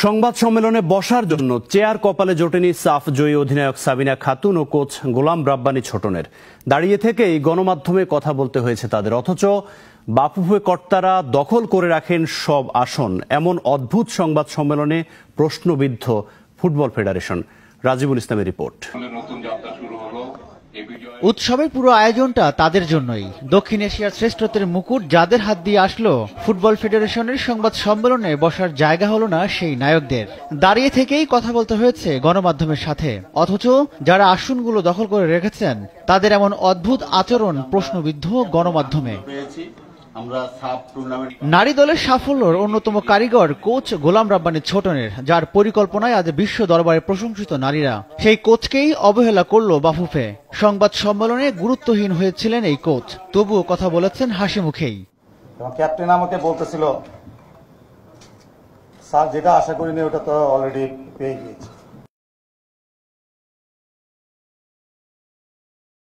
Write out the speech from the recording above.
সংবাদ সম্মেলনে বসার জন্য চেয়ার কপালে জোটেনি সাফ জয়ী অধিনায়ক সাবিনা খাতুন ও কোচ গোলাম রাব্বানি ছোটনের। দাঁড়িয়ে থেকেই গণমাধ্যমে কথা বলতে হয়েছে তাদের, অথচ বাফুফে কর্তারা দখল করে রাখেন সব আসন, এমন অদ্ভুত সংবাদ সম্মেলনে প্রশ্নবিদ্ধ ফুটবল ফেডারেশন। রাজিবুল ইসলামের রিপোর্ট। উৎসবের পুরো আয়োজনটা তাদের জন্যই। দক্ষিণ এশিয়ার শ্রেষ্ঠত্বের মুকুট যাদের হাত দিয়ে আসলো, ফুটবল ফেডারেশনের সংবাদ সম্মেলনে বসার জায়গা হলো না সেই নায়কদের। দাঁড়িয়ে থেকেই কথা বলতে হয়েছে গণমাধ্যমের সাথে। অথচ যারা আসনগুলো দখল করে রেখেছেন, তাদের এমন অদ্ভুত আচরণ প্রশ্নবিদ্ধ গণমাধ্যমে। নারী দলের সাফল্যর অন্যতম কারিগর কোচ গোলাম রাব্বানি ছোটনের যার পরিকল্পনায় আজ বিশ্ব দরবারে প্রশংসিত নারীরা। সেই কোচকেই অবহেলা করল বাফুফে। সংবাদ সম্মেলনে গুরুত্বহীন হয়েছিলেন এই কোচ। তবুও কথা বলেছেন হাসি মুখেই। ক্যাপ্টেন আমাকে বলতেছিল স্যার যেটা আশা করিনি ওটা তো অলরেডি পেয়ে গিয়েছি।